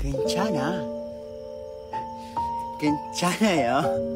괜찮아. 괜찮아요.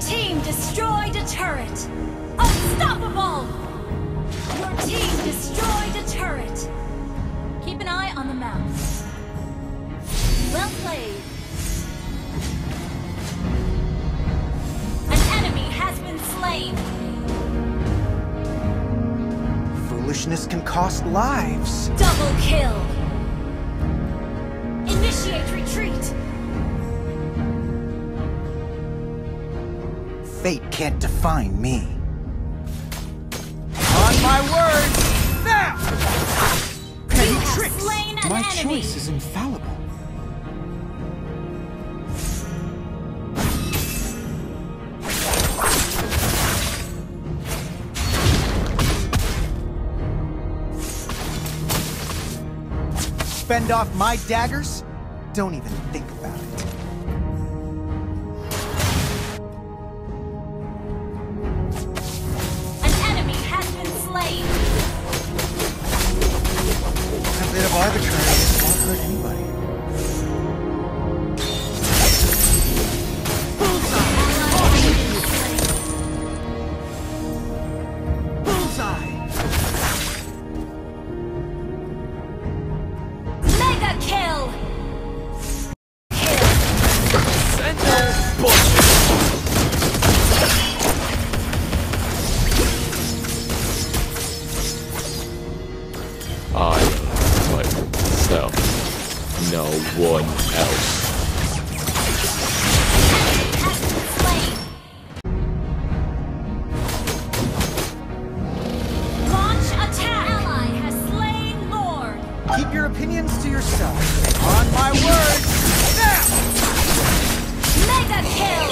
team destroyed a turret! Unstoppable! Your team destroyed a turret! Keep an eye on the map. Well played. An enemy has been slain. Foolishness can cost lives. Double kill. Initiate retreat. Fate can't define me. On my word! Now! You have slain an My enemy. choice is infallible. Fend off my daggers? Don't even think about it. A bit of arbitrariness won't hurt anybody. No one else. Has been slain. Launch attack. Ally has slain Lord. Keep your opinions to yourself. On my words! Now! Mega kill.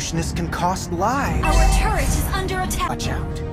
Foolishness can cost lives. Our turret is under attack. Watch out.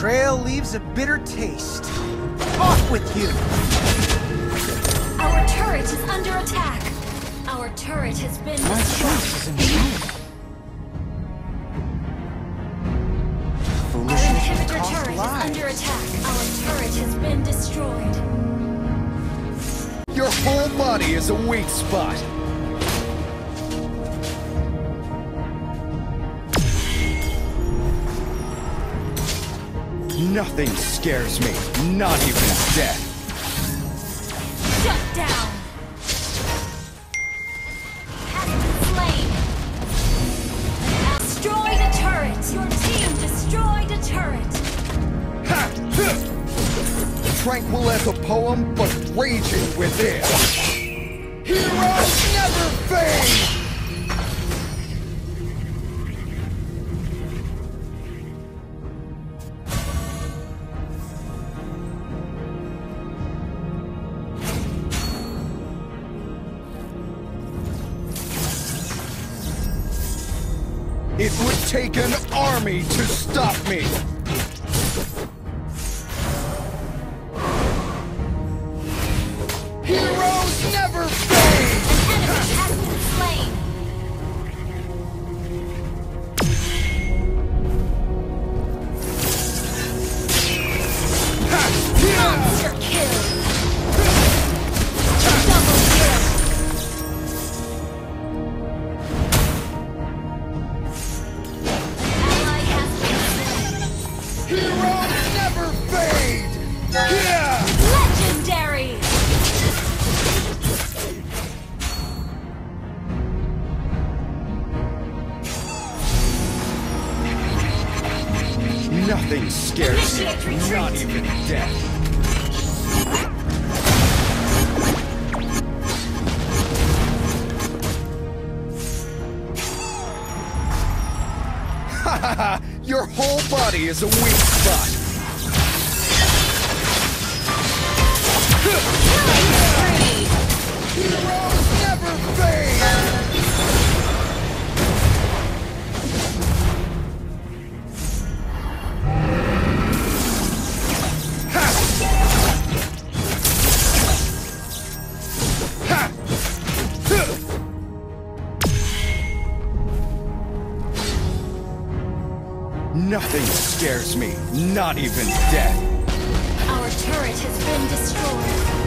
Betrayal leaves a bitter taste. Off with you! Our turret is under attack. Our turret has been My destroyed. choice is infallible. Our Foolishness can inhibitor cost turret is under attack. Our turret has been destroyed. Your whole body is a weak spot. Nothing scares me, not even death. Shut down! Destroy the turret! Your team destroyed a turret! Ha! Huh. Tranquil as a poem, but raging within. Heroes never fade! Take an army to stop me! Nothing scares me, not even death. Ha ha ha! Your whole body is a weak spot! Killing Nothing scares me, not even death. Our turret has been destroyed.